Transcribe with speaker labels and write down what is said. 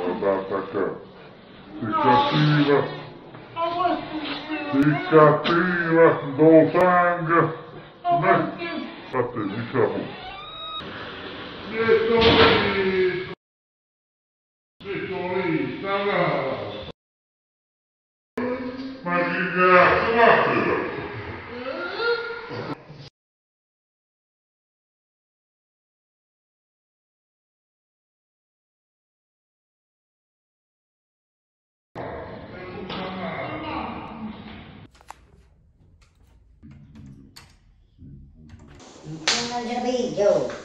Speaker 1: about Cacau. Fica viva. Fica
Speaker 2: Un alberello.